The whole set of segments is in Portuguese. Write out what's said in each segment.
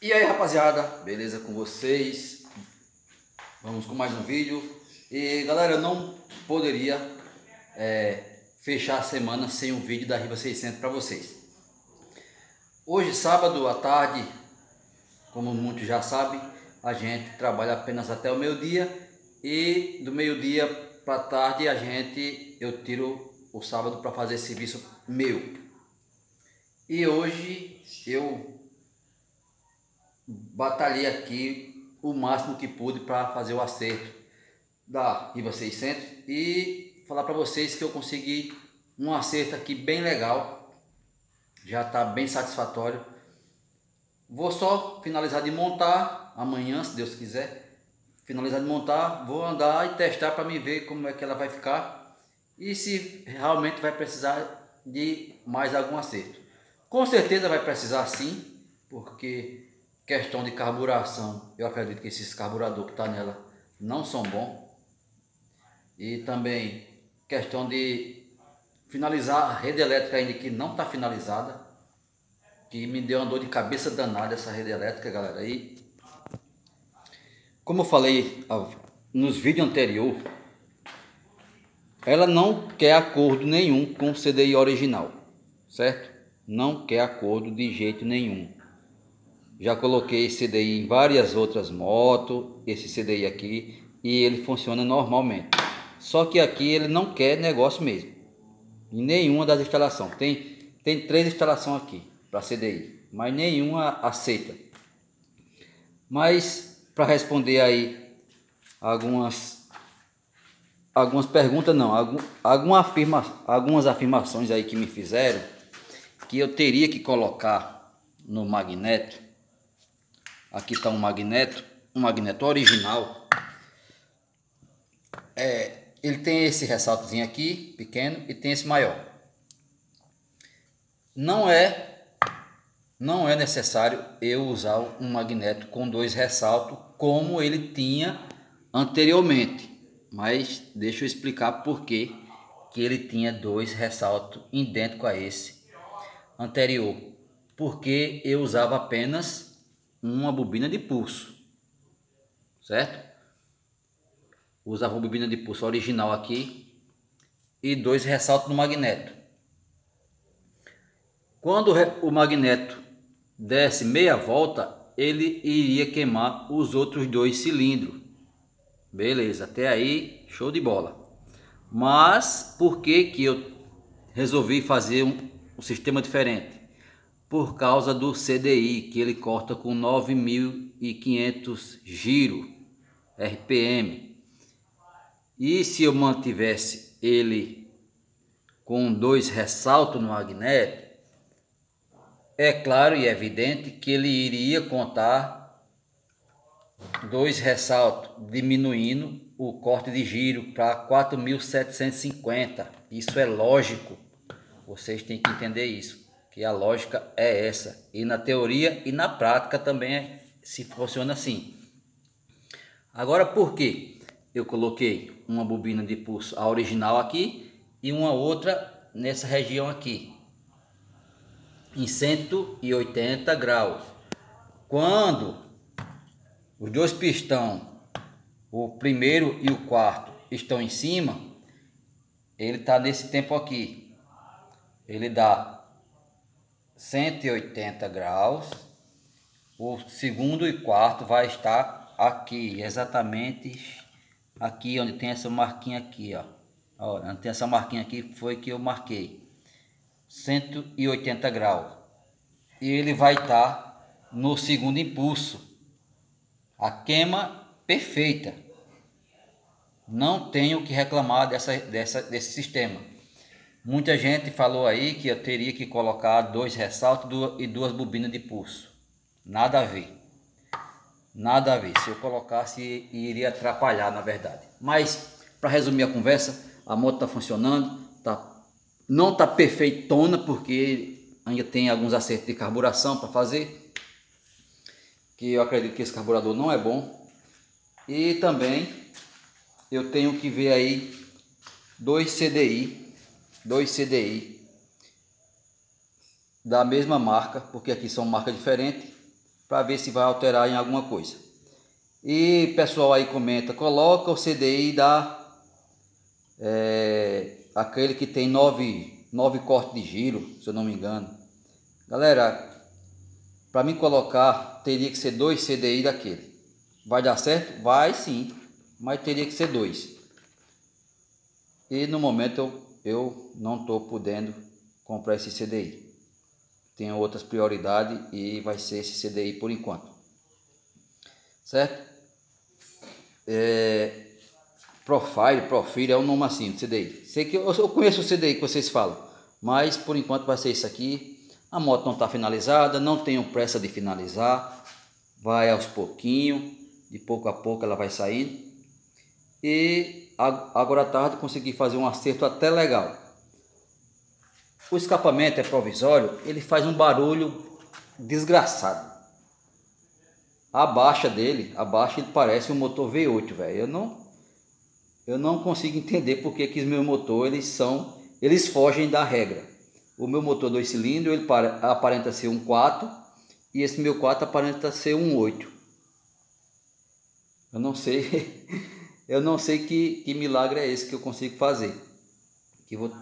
E aí rapaziada, beleza com vocês? Vamos com mais um vídeo. E galera, eu não poderia é, fechar a semana sem um vídeo da Riva 600 para vocês. Hoje, sábado à tarde, como muitos já sabem A gente trabalha apenas até o meio-dia. E do meio-dia para tarde a gente, eu tiro o sábado para fazer serviço meu. E hoje eu batalhei aqui o máximo que pude para fazer o acerto da Riva 600 e falar para vocês que eu consegui um acerto aqui bem legal, já está bem satisfatório. Vou só finalizar de montar amanhã, se Deus quiser, finalizar de montar, vou andar e testar para me ver como é que ela vai ficar e se realmente vai precisar de mais algum acerto. Com certeza vai precisar sim, porque Questão de carburação, eu acredito que esses carburadores que estão tá nela não são bons. E também questão de finalizar a rede elétrica ainda que não está finalizada. Que me deu uma dor de cabeça danada essa rede elétrica, galera. E como eu falei nos vídeos anteriores, ela não quer acordo nenhum com o CDI original, certo? Não quer acordo de jeito nenhum. Já coloquei esse CDI em várias outras motos, esse CDI aqui, e ele funciona normalmente. Só que aqui ele não quer negócio mesmo. Em nenhuma das instalações. Tem, tem três instalações aqui para CDI, mas nenhuma aceita. Mas para responder aí algumas algumas perguntas não, algum, alguma afirma, algumas afirmações aí que me fizeram que eu teria que colocar no magneto Aqui está um magneto, um magneto original. É, ele tem esse ressaltozinho aqui, pequeno, e tem esse maior. Não é não é necessário eu usar um magneto com dois ressaltos como ele tinha anteriormente. Mas deixa eu explicar por que, ele tinha dois ressaltos idênticos a esse anterior. Porque eu usava apenas uma bobina de pulso, certo? Usava uma bobina de pulso original aqui e dois ressaltos no magneto. Quando o magneto desse meia volta, ele iria queimar os outros dois cilindros. Beleza, até aí show de bola. Mas por que que eu resolvi fazer um, um sistema diferente? Por causa do CDI, que ele corta com 9.500 giro RPM. E se eu mantivesse ele com dois ressaltos no magneto, é claro e evidente que ele iria contar dois ressaltos, diminuindo o corte de giro para 4.750. Isso é lógico. Vocês têm que entender isso que a lógica é essa. E na teoria e na prática também é, se funciona assim. Agora por que eu coloquei uma bobina de pulso, a original aqui, e uma outra nessa região aqui, em 180 graus. Quando os dois pistões, o primeiro e o quarto, estão em cima, ele está nesse tempo aqui. Ele dá 180 graus. O segundo e quarto vai estar aqui, exatamente aqui onde tem essa marquinha aqui, ó. ó onde tem essa marquinha aqui foi que eu marquei. 180 graus. E ele vai estar no segundo impulso. A queima perfeita. Não tenho que reclamar dessa, dessa, desse sistema. Muita gente falou aí que eu teria que colocar dois ressaltos e duas bobinas de pulso. Nada a ver. Nada a ver. Se eu colocasse, iria atrapalhar, na verdade. Mas, para resumir a conversa, a moto está funcionando. Tá, não está perfeitona, porque ainda tem alguns acertos de carburação para fazer. Que eu acredito que esse carburador não é bom. E também eu tenho que ver aí dois CDI dois CDI da mesma marca, porque aqui são marcas diferentes, para ver se vai alterar em alguma coisa. E pessoal aí comenta, coloca o CDI da é, aquele que tem nove, nove cortes de giro, se eu não me engano. Galera, para mim colocar teria que ser dois CDI daquele. Vai dar certo? Vai sim, mas teria que ser dois. E no momento eu, eu não estou podendo comprar esse CDI. Tenho outras prioridades e vai ser esse CDI por enquanto. Certo? É, Profile, Profile é um nome assim, CDI. Sei que eu, eu conheço o CDI que vocês falam, mas por enquanto vai ser isso aqui. A moto não está finalizada, não tenho pressa de finalizar. Vai aos pouquinhos, de pouco a pouco ela vai saindo. E agora à tarde consegui fazer um acerto até legal. O escapamento é provisório, ele faz um barulho desgraçado. A baixa dele, a baixa ele parece um motor V8, velho. Eu não eu não consigo entender porque que os meus motores eles são, eles fogem da regra. O meu motor dois cilindros ele aparenta ser um 4 e esse meu 4 aparenta ser um 8. Eu não sei, eu não sei que, que milagre é esse que eu consigo fazer. Que vou,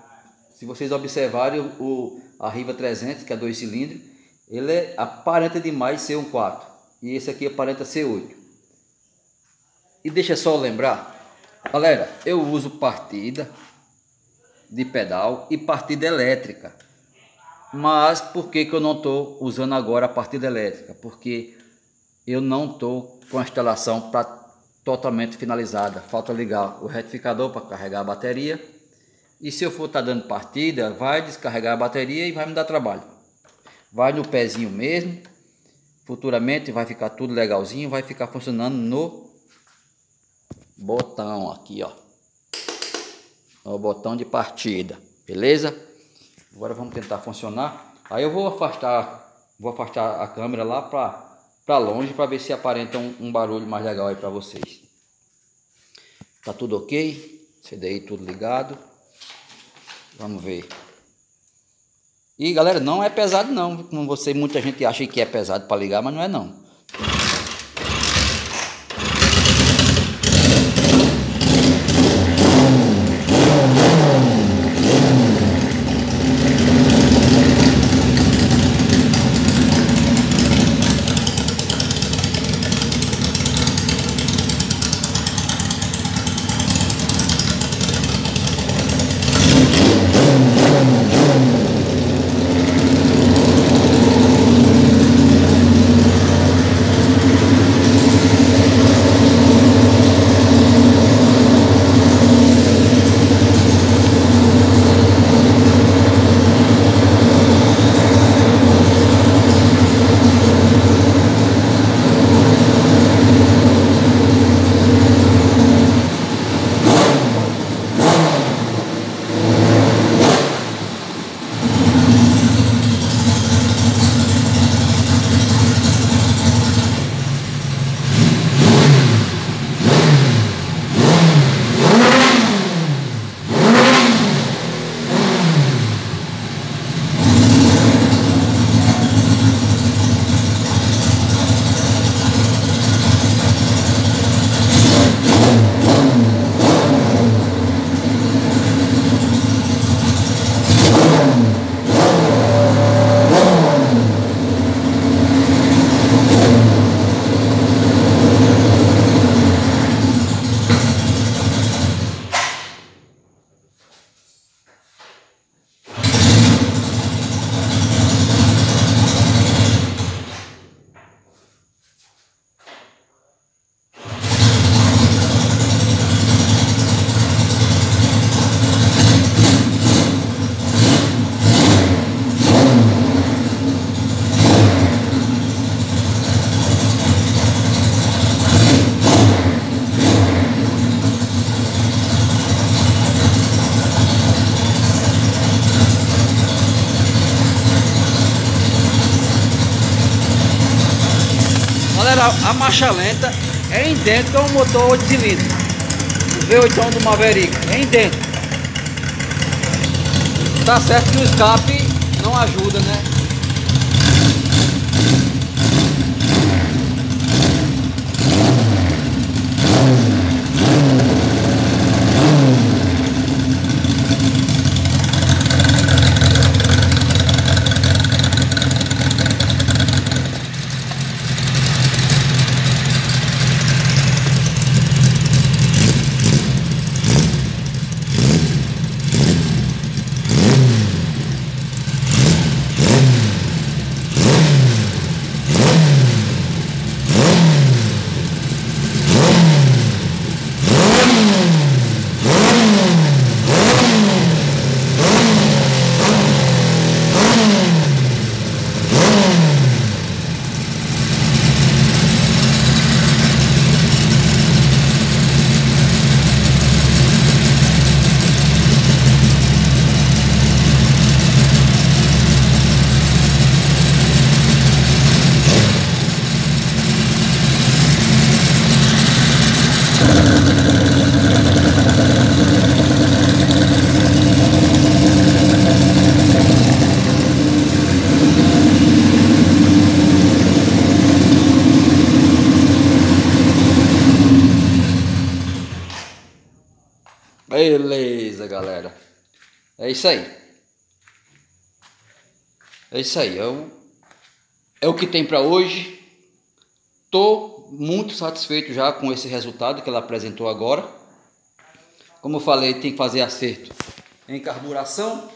se vocês observarem o, a Riva 300, que é dois cilindros, ele é, aparenta demais ser um 4 e esse aqui aparenta ser 8. E deixa só lembrar Galera, eu uso partida de pedal e partida elétrica. Mas por que, que eu não estou usando agora a partida elétrica? Porque eu não estou com a instalação pra, totalmente finalizada. Falta ligar o retificador para carregar a bateria. E se eu for estar tá dando partida, vai descarregar a bateria e vai me dar trabalho. Vai no pezinho mesmo. Futuramente vai ficar tudo legalzinho, vai ficar funcionando no botão aqui, ó. O botão de partida, beleza? Agora vamos tentar funcionar. Aí eu vou afastar, vou afastar a câmera lá para para longe para ver se aparenta um, um, barulho mais legal aí para vocês. Tá tudo ok? CDI tudo ligado. Vamos ver. E galera, não é pesado não. Como você, muita gente acha que é pesado para ligar, mas não é não. A marcha lenta é idêntica ao motor 8 cilindros. O V8 do Maverick, é idêntico. Tá certo que o escape não ajuda, né? Beleza, galera. É isso aí. É isso aí. É o, é o que tem para hoje. Tô muito satisfeito já com esse resultado que ela apresentou agora. Como eu falei, tem que fazer acerto em carburação.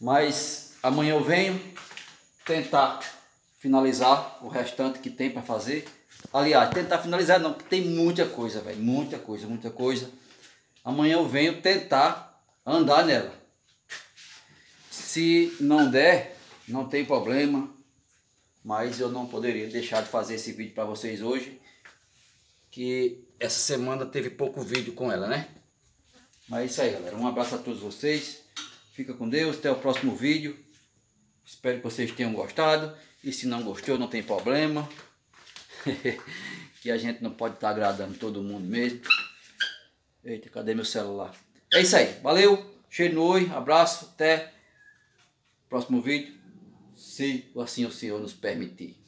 Mas amanhã eu venho tentar finalizar o restante que tem para fazer. Aliás, tentar finalizar não, tem muita coisa, velho, muita coisa, muita coisa. Amanhã eu venho tentar andar nela. Se não der, não tem problema, mas eu não poderia deixar de fazer esse vídeo para vocês hoje, que essa semana teve pouco vídeo com ela, né? Mas é isso aí, galera. Um abraço a todos vocês. Fica com Deus, até o próximo vídeo. Espero que vocês tenham gostado. E se não gostou, não tem problema. que a gente não pode estar tá agradando todo mundo mesmo. Eita, cadê meu celular? É isso aí. Valeu. Cheiro no oi. Abraço. Até próximo vídeo. Se assim o Senhor nos permitir.